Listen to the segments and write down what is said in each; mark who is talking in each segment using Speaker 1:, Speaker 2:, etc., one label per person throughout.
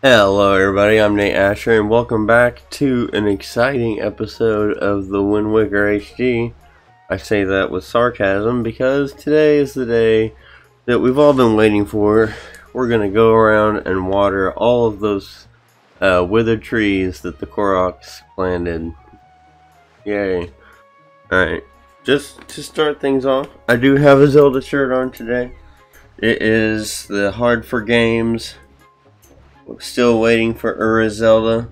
Speaker 1: Hello everybody, I'm Nate Asher and welcome back to an exciting episode of the Wind HD. I say that with sarcasm because today is the day that we've all been waiting for. We're going to go around and water all of those uh, withered trees that the Koroks planted. Yay. Alright, just to start things off, I do have a Zelda shirt on today. It is the Hard for Games still waiting for Ura Zelda.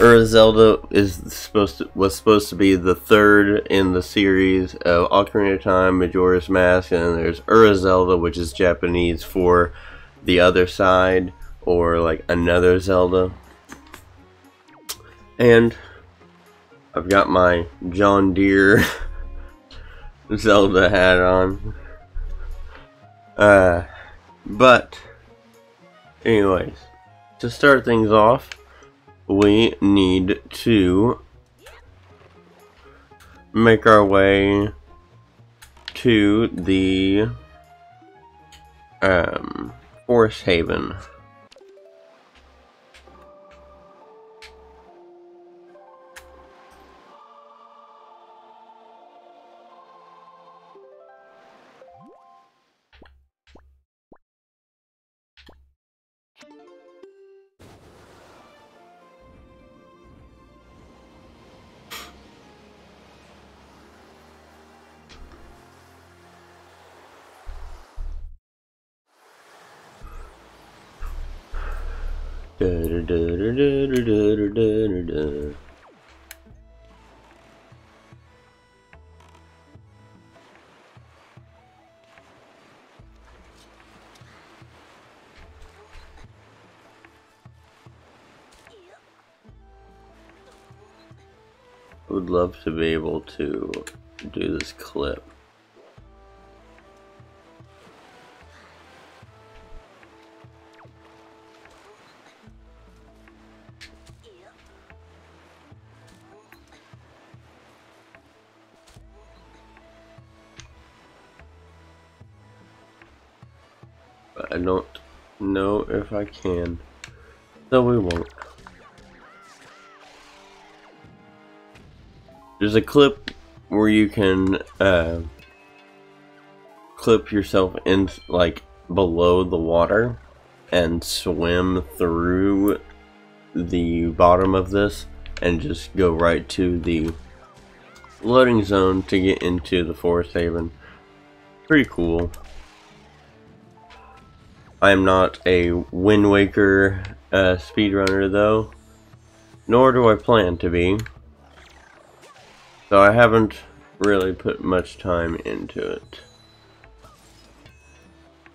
Speaker 1: Ura Zelda is supposed to was supposed to be the third in the series of Ocarina of Time, Majora's Mask, and then there's Ura Zelda, which is Japanese for the other side or like another Zelda. And I've got my John Deere Zelda hat on. Uh, but anyways, to start things off, we need to make our way to the um, Forest Haven. Would love to be able to do this clip. Can. So we won't. There's a clip where you can uh, clip yourself in like below the water and swim through the bottom of this and just go right to the loading zone to get into the forest haven. Pretty cool. I am not a Wind Waker uh, speedrunner though, nor do I plan to be. So I haven't really put much time into it.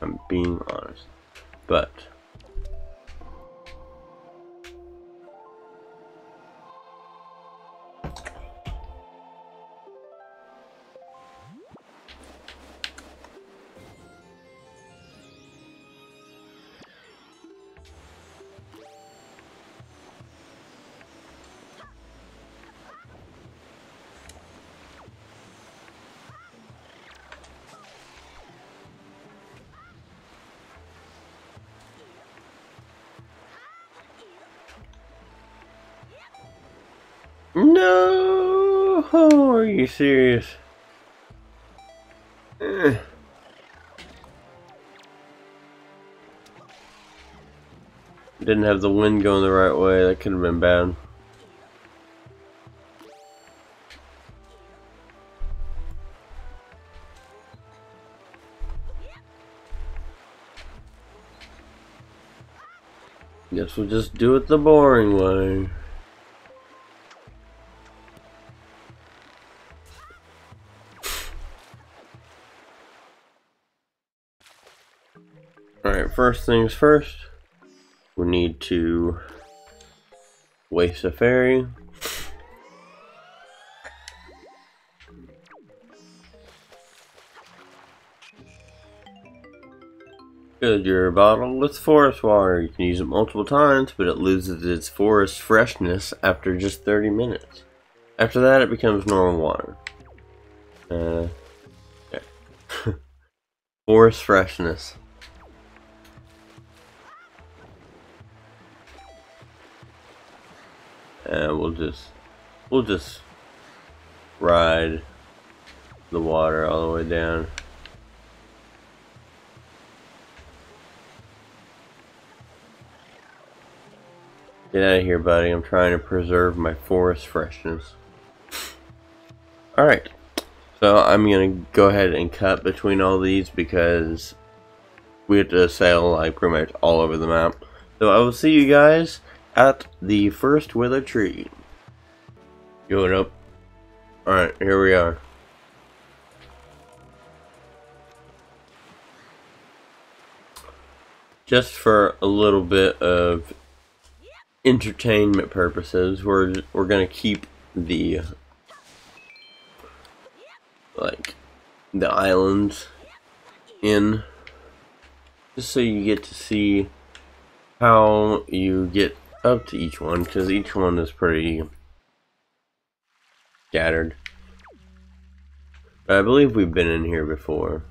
Speaker 1: I'm being honest. But No! Oh, are you serious? Didn't have the wind going the right way. That could have been bad. Guess we'll just do it the boring way. First things first, we need to waste a fairy. Good, your bottle with forest water. You can use it multiple times, but it loses its forest freshness after just 30 minutes. After that, it becomes normal water. Uh, okay. forest freshness. And we'll just we'll just ride the water all the way down. Get out of here, buddy. I'm trying to preserve my forest freshness. Alright. So I'm going to go ahead and cut between all these because we have to sail like pretty much all over the map. So I will see you guys at the first willow tree. Going up. Alright, here we are. Just for a little bit of entertainment purposes, we're we're gonna keep the like the islands in just so you get to see how you get up to each one because each one is pretty scattered. But I believe we've been in here before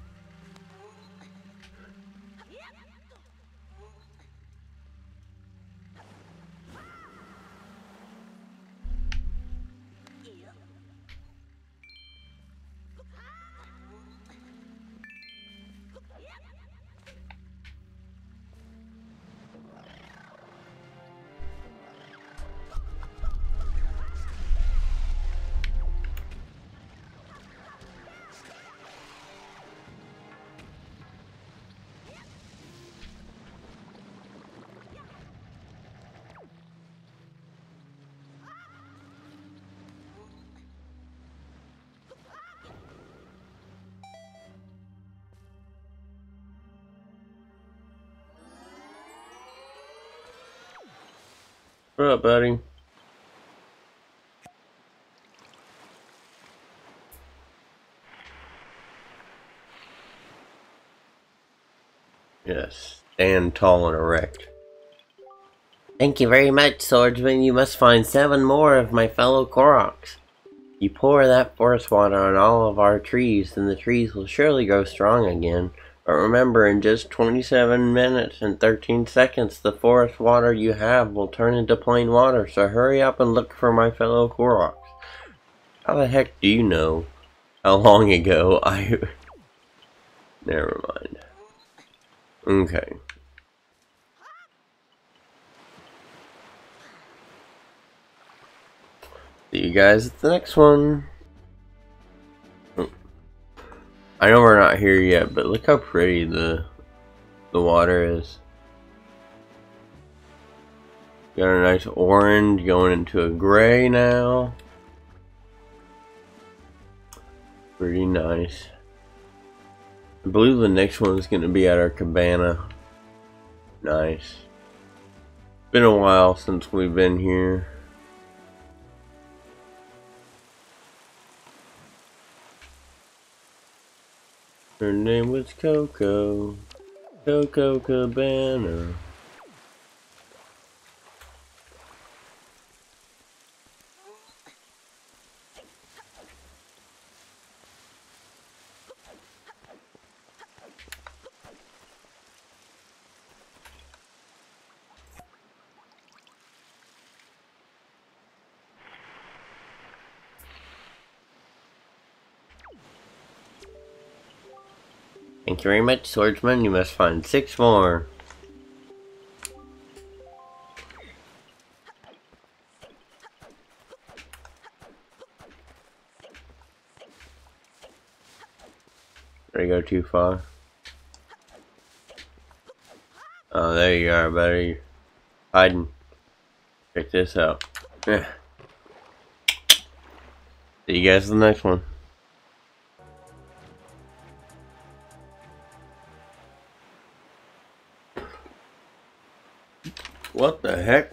Speaker 1: What up, buddy? Yes, stand tall and erect.
Speaker 2: Thank you very much, swordsman. You must find seven more of my fellow Koroks. You pour that forest water on all of our trees, and the trees will surely grow strong again. But remember, in just 27 minutes and 13 seconds, the forest water you have will turn into plain water, so hurry up and look for my fellow Koroks.
Speaker 1: How the heck do you know how long ago I... Never mind. Okay. See you guys at the next one. I know we're not here yet, but look how pretty the the water is. Got a nice orange going into a gray now. Pretty nice. I believe the next one is going to be at our cabana. Nice. Been a while since we've been here. Her name was Coco. Coco Cabana.
Speaker 2: Very much, swordsman. You must find six more.
Speaker 1: Did I go too far? Oh, there you are, buddy. Hiding. Check this out. Yeah. See you guys in the next one. What the heck?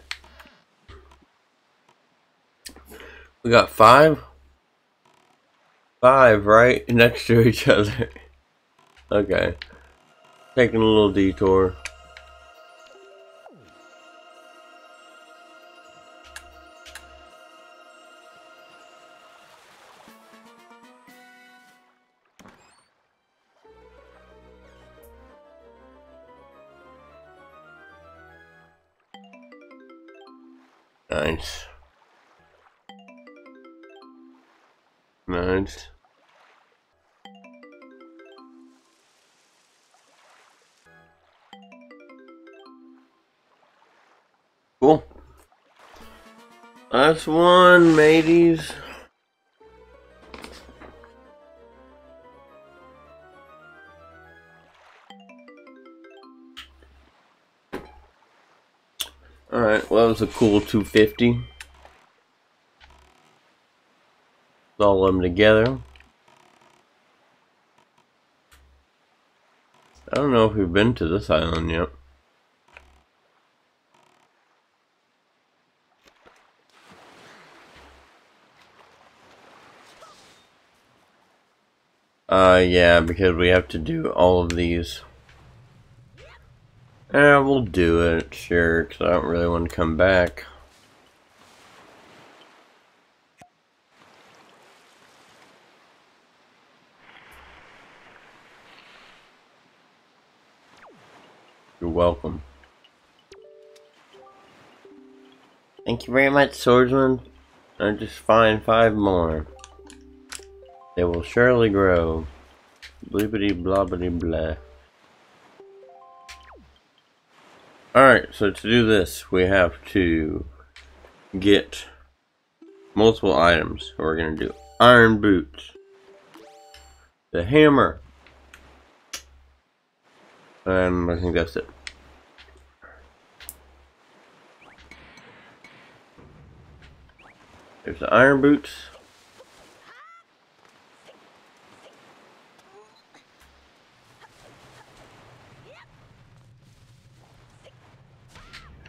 Speaker 1: We got five? Five, right? Next to each other. okay. Taking a little detour. Cool. That's one, mateys. Alright, well, that was a cool 250. All of them together. I don't know if we've been to this island yet. Yeah, because we have to do all of these. Yeah, we'll do it, sure, because I don't really want to come back. You're welcome.
Speaker 2: Thank you very much, swordsman.
Speaker 1: I just find five more. They will surely grow. Blibbity blobbity blah. Alright, so to do this, we have to get multiple items. We're going to do iron boots, the hammer, and I think that's it. There's the iron boots.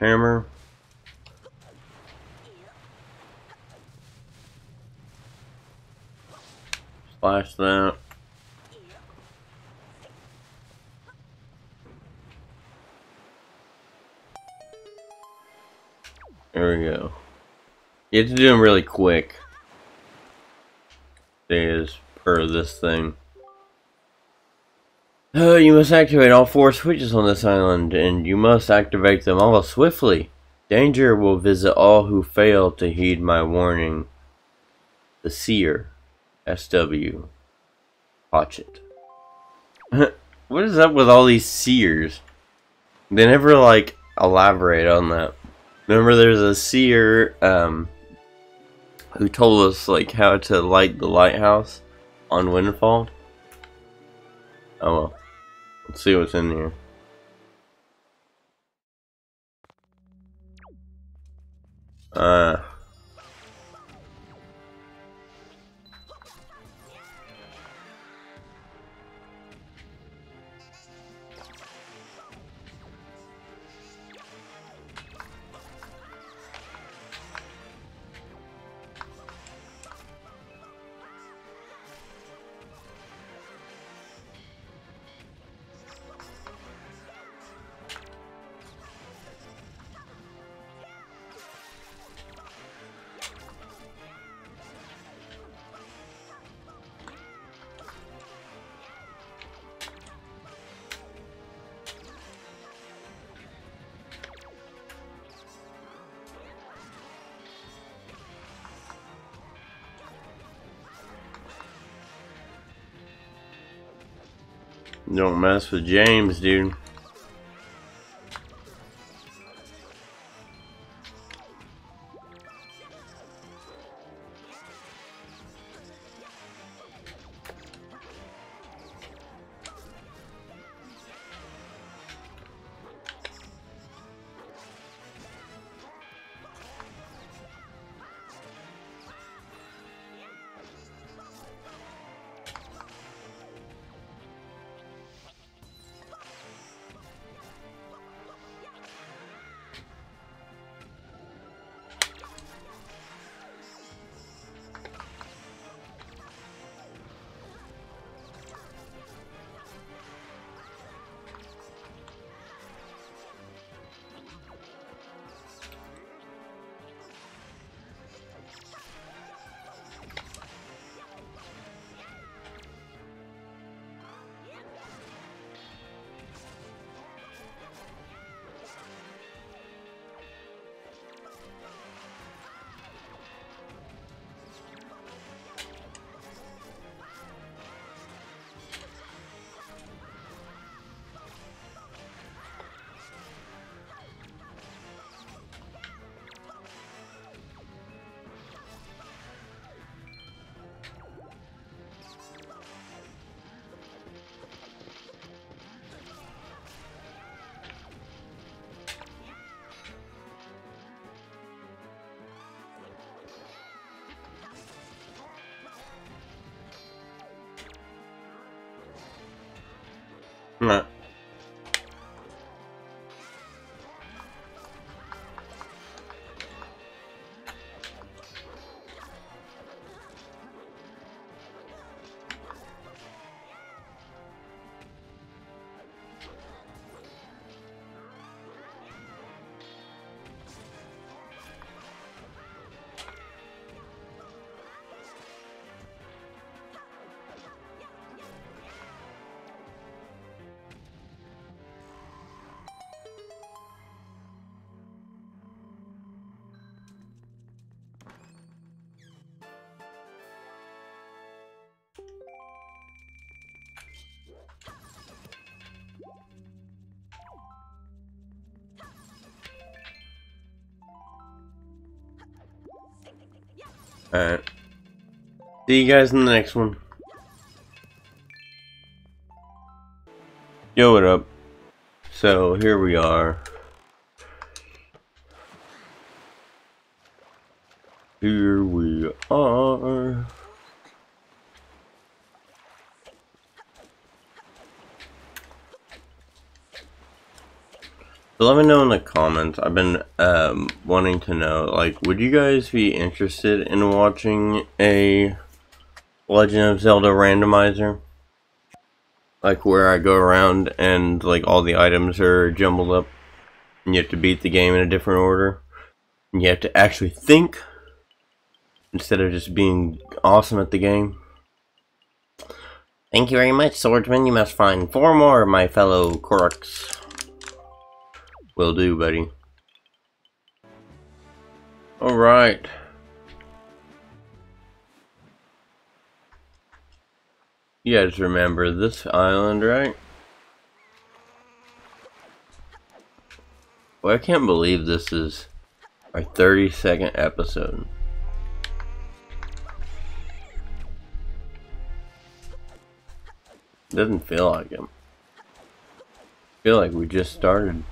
Speaker 1: Hammer. Slash that. There we go. You have to do them really quick. Is per this thing. Uh, you must activate all four switches on this island, and you must activate them all swiftly. Danger will visit all who fail to heed my warning. The Seer. SW. Watch it. what is up with all these seers? They never, like, elaborate on that. Remember there's a seer, um, who told us, like, how to light the lighthouse on Windfall? Oh well. Let's see what's in here. Uh. Don't mess with James, dude. Alright. See you guys in the next one. Yo, what up? So, here we are. Here we are. Let me know in the comments. I've been um, wanting to know, like, would you guys be interested in watching a Legend of Zelda randomizer? Like, where I go around and, like, all the items are jumbled up, and you have to beat the game in a different order. And you have to actually think, instead of just being awesome at the game.
Speaker 2: Thank you very much, Swordsman. You must find four more of my fellow Koroks.
Speaker 1: Will do, buddy. Alright. You guys remember this island, right? Well, I can't believe this is our 32nd episode. Doesn't feel like it. feel like we just started.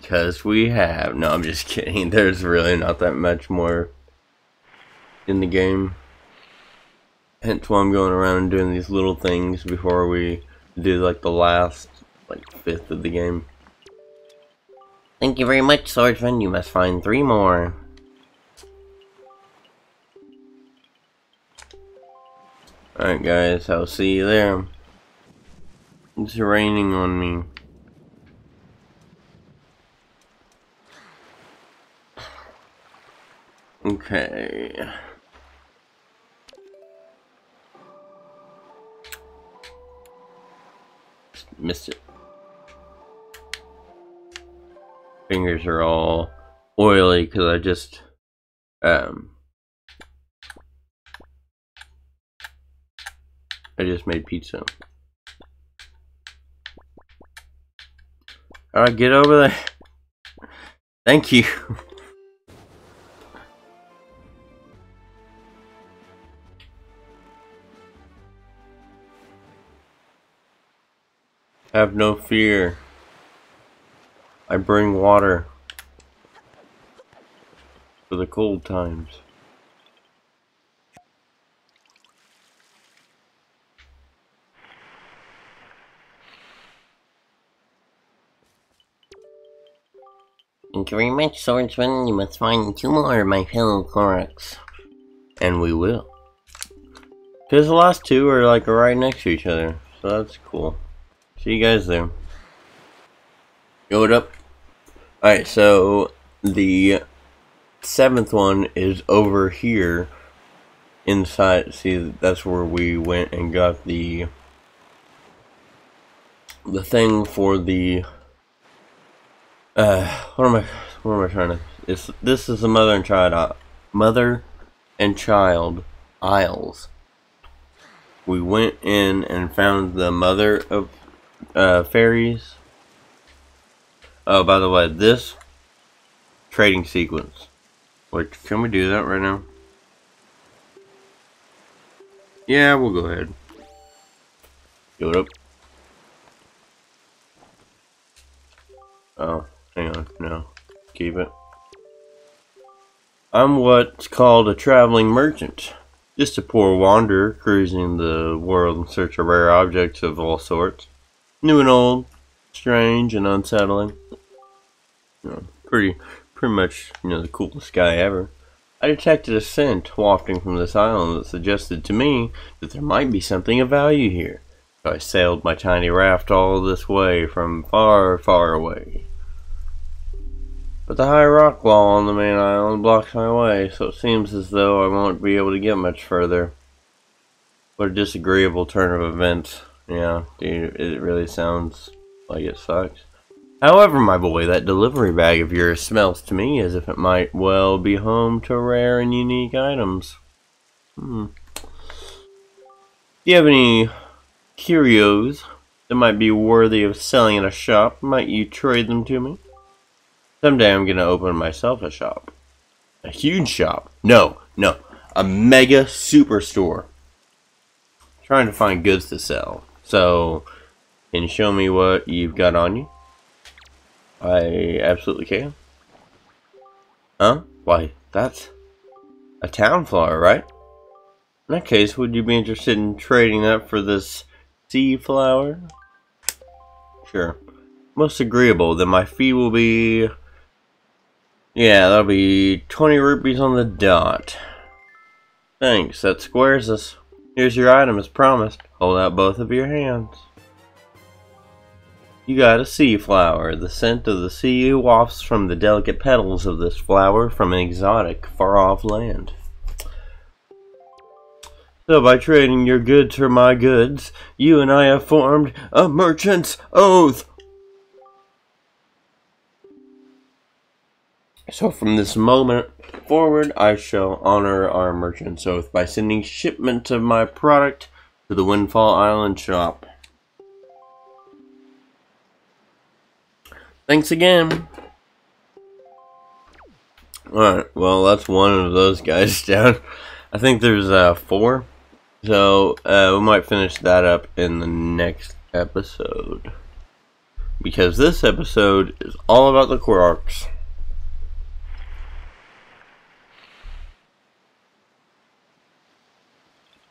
Speaker 1: Because we have. No, I'm just kidding. There's really not that much more in the game. Hence why I'm going around doing these little things before we do like the last like fifth of the game.
Speaker 2: Thank you very much, Swordsman. You must find three more.
Speaker 1: Alright guys, I'll see you there. It's raining on me. Okay. Missed it. Fingers are all oily because I just um I just made pizza. Alright, get over there. Thank you. Have no fear. I bring water for the cold times.
Speaker 2: Thank you very much, Swordsman. You must find two more of my fellow Koroks.
Speaker 1: And we will. Because the last two are like right next to each other. So that's cool. See you guys there. Yo, what up? Alright, so the seventh one is over here inside. See, that's where we went and got the the thing for the uh what am I what am I trying to it's this is the mother and child uh, mother and child isles. We went in and found the mother of uh, fairies. Oh, by the way, this trading sequence. Wait, can we do that right now? Yeah, we'll go ahead. Go up. Oh, hang on. No. Keep it. I'm what's called a traveling merchant. Just a poor wanderer cruising the world in search of rare objects of all sorts new and old, strange and unsettling. You know, pretty, pretty much, you know, the coolest guy ever. I detected a scent wafting from this island that suggested to me that there might be something of value here. So I sailed my tiny raft all this way from far, far away. But the high rock wall on the main island blocks my way, so it seems as though I won't be able to get much further. What a disagreeable turn of events. Yeah, dude, it really sounds like it sucks. However, my boy, that delivery bag of yours smells to me as if it might well be home to rare and unique items. Hmm. Do you have any curios that might be worthy of selling in a shop? Might you trade them to me? Someday I'm gonna open myself a shop. A huge shop. No, no. A mega superstore. Trying to find goods to sell. So, can you show me what you've got on you? I absolutely can. Huh? Why, that's a town flower, right? In that case, would you be interested in trading that for this sea flower? Sure. Most agreeable. Then my fee will be... Yeah, that'll be 20 rupees on the dot. Thanks, that squares us. Here's your item as promised. Hold out both of your hands. You got a sea flower. The scent of the sea wafts from the delicate petals of this flower from an exotic, far-off land. So by trading your goods for my goods, you and I have formed a merchant's oath. So from this moment forward, I shall honor our merchant's oath by sending shipment of my product to the Windfall Island shop. Thanks again. Alright, well that's one of those guys down. I think there's uh, four. So, uh, we might finish that up in the next episode. Because this episode is all about the Koroks.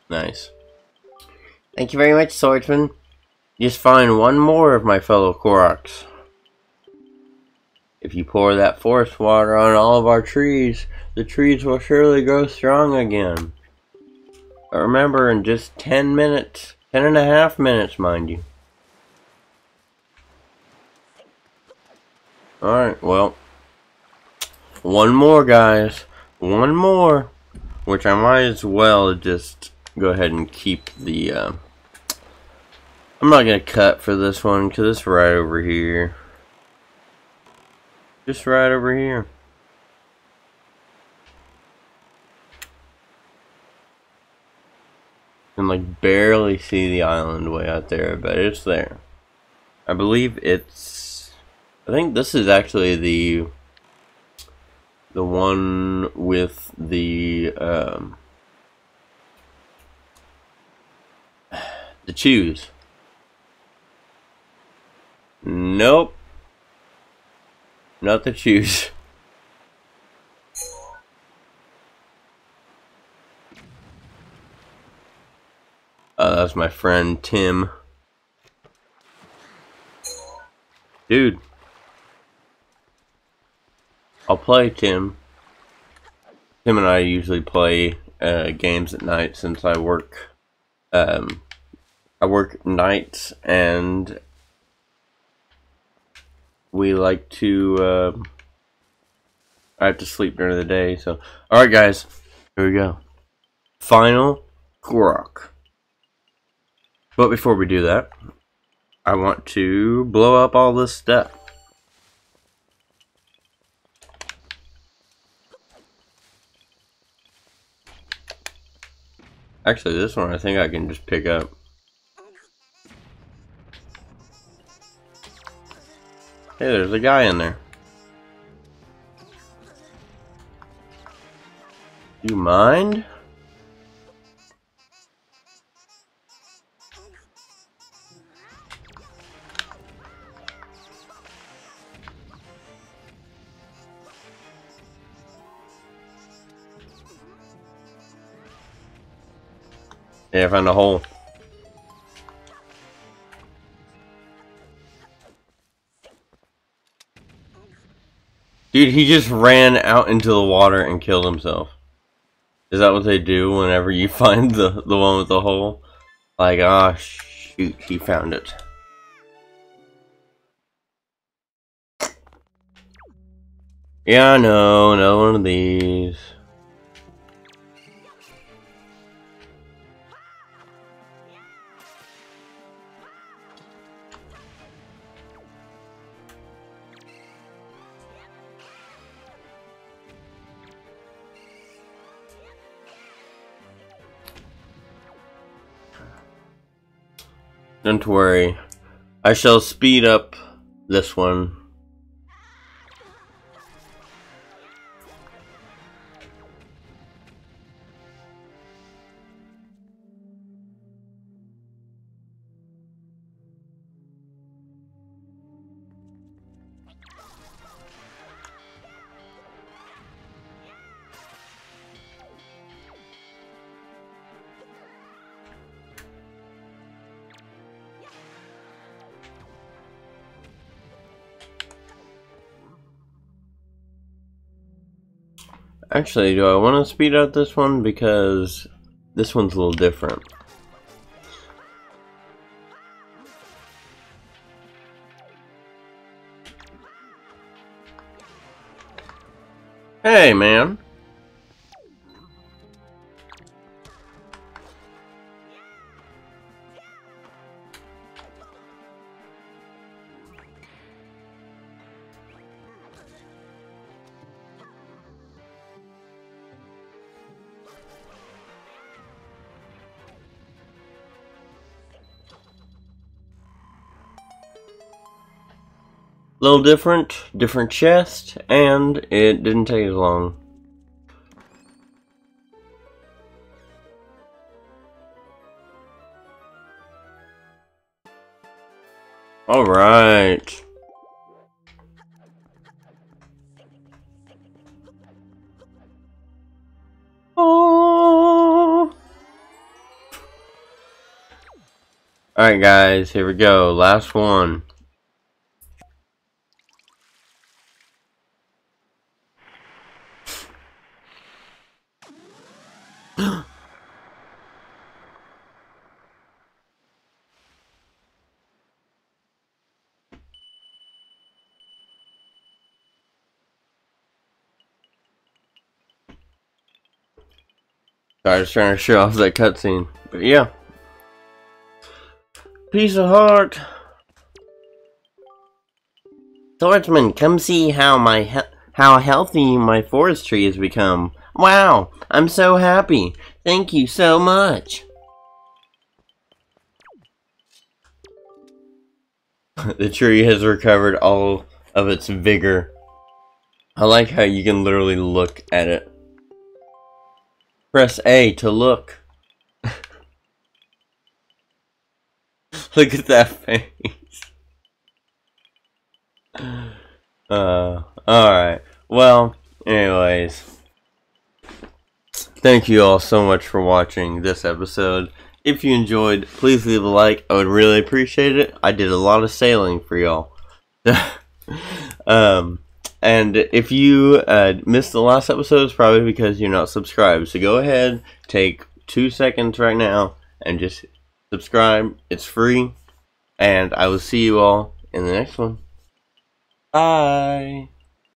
Speaker 1: Nice.
Speaker 2: Thank you very much, Swordsman.
Speaker 1: Just find one more of my fellow Koroks. If you pour that forest water on all of our trees, the trees will surely grow strong again. But remember, in just 10 minutes, 10 and a half minutes, mind you. Alright, well, one more, guys. One more. Which I might as well just go ahead and keep the, uh, I'm not going to cut for this one because it's right over here. Just right over here. Can like barely see the island way out there, but it's there. I believe it's I think this is actually the the one with the um the chews. Nope. Not the chews. Uh, that's my friend Tim. Dude. I'll play Tim. Tim and I usually play uh, games at night since I work. Um, I work nights and we like to, uh, I have to sleep during the day, so. Alright guys, here we go. Final Korok. But before we do that, I want to blow up all this stuff. Actually, this one I think I can just pick up. Hey, there's a guy in there. You mind? Yeah, I found a hole. Dude, he just ran out into the water and killed himself. Is that what they do whenever you find the, the one with the hole? Like, ah, oh, shoot, he found it. Yeah, I know, another one of these. Don't worry. I shall speed up this one. Actually, do I want to speed up this one? Because this one's a little different. Hey, man. Little different, different chest, and it didn't take as long. Alright. Alright guys, here we go. Last one. I was trying to show off that cutscene. But yeah. Piece of heart.
Speaker 2: Swordsman, come see how my he how healthy my forest tree has become. Wow, I'm so happy. Thank you so much.
Speaker 1: the tree has recovered all of its vigor. I like how you can literally look at it. Press A to look. look at that face. Uh, alright. Well, anyways. Thank you all so much for watching this episode. If you enjoyed, please leave a like. I would really appreciate it. I did a lot of sailing for y'all. um, and if you uh, missed the last episode, it's probably because you're not subscribed. So go ahead, take two seconds right now, and just subscribe. It's free. And I will see you all in the next one. Bye.